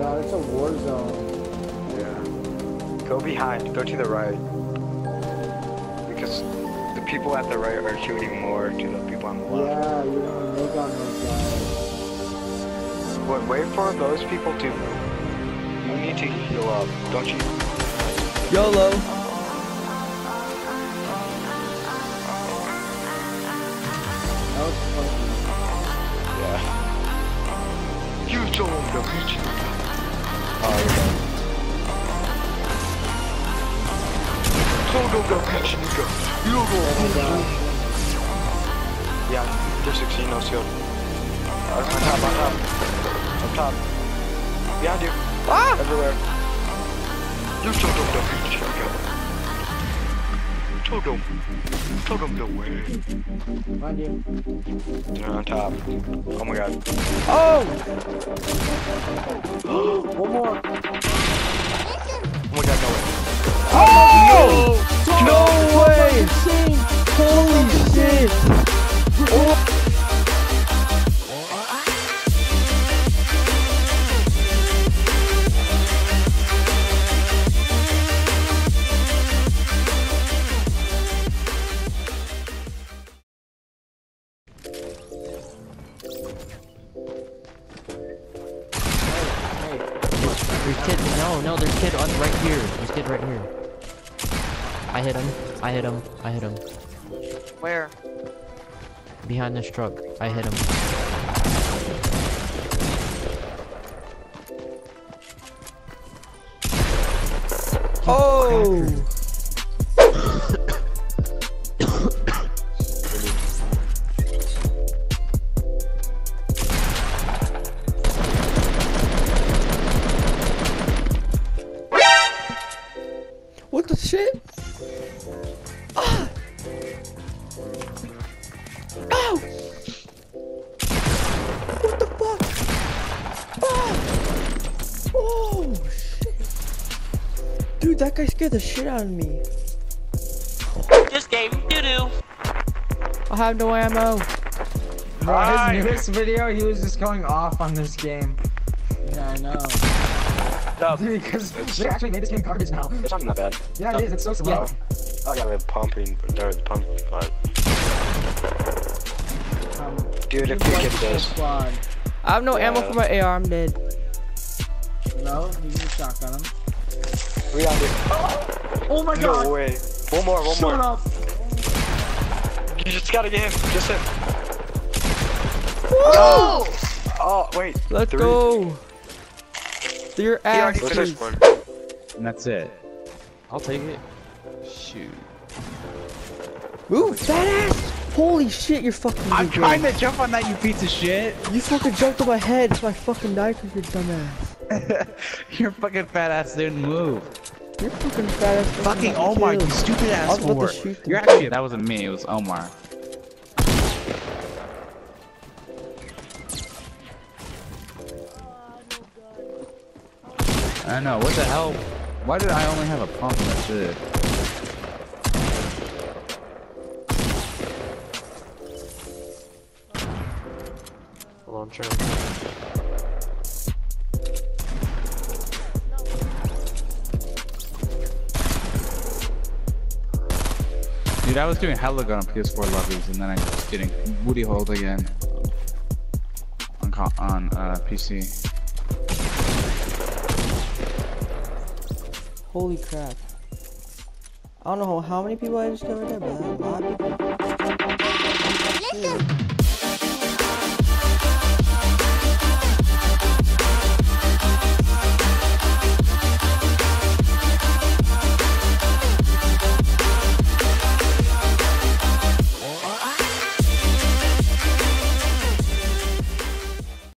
god, it's a war zone. Yeah. Go behind. Go to the right. Because the people at the right are shooting more to the people on the left. Yeah, you're gonna make on those guys. Wait, wait for those people to move. You need to heal up, don't you? YOLO. That was funny. Yeah. You told the beach. You're done. Told the beach, nigga. You Oh. Yeah, there's 16, no shield. Uh, on top, on top. Up top. Behind you. Ah! Everywhere. You them the beach, nigga. Told them the way. Mind you. They're on top. Oh my god. Oh! One more. Oh my god, no way. Oh! There's kid. No, no, there's kid on right here. There's kid right here. I hit him. I hit him. I hit him. Where? Behind this truck. I hit him. Oh! What the shit? Ah! What the fuck? Ah! Oh shit! Dude, that guy scared the shit out of me. This game doo doo. I have no ammo. Bro, Hi. his newest video, he was just going off on this game. Yeah, I know. No, because they actually made this game garbage now. it's not that bad. Yeah, it is. It's so slow. Oh yeah, they're pumping. They're pumping. But Um, dude, if just we get this, I have no ammo for my AR. I'm dead. No, you can shotgun him. we on it. Oh my god! No way. One more, one Shut more. up! You just gotta get him. Just him. Woo! Oh wait. Let's three. go. To your He ass. already finished one. And that's it. I'll take it. Shoot. Ooh, fat ass! Holy shit, you're fucking I'm good, trying to jump on that, you piece of shit. You fucking jumped on my head, so I fucking died because you're dumbass. Your fucking fat ass didn't move. You're fucking fat ass. Fucking Omar, you stupid I ass was about to whore. shoot. You're actually, that wasn't me, it was Omar. I know, what the hell? Why did I only have a pump? That's it. Launcher. Dude, I was doing hella good on PS4 lobbies, and then I was getting Woody Hold again on on uh, PC. Holy crap. I don't know how many people I just there, but a lot of people.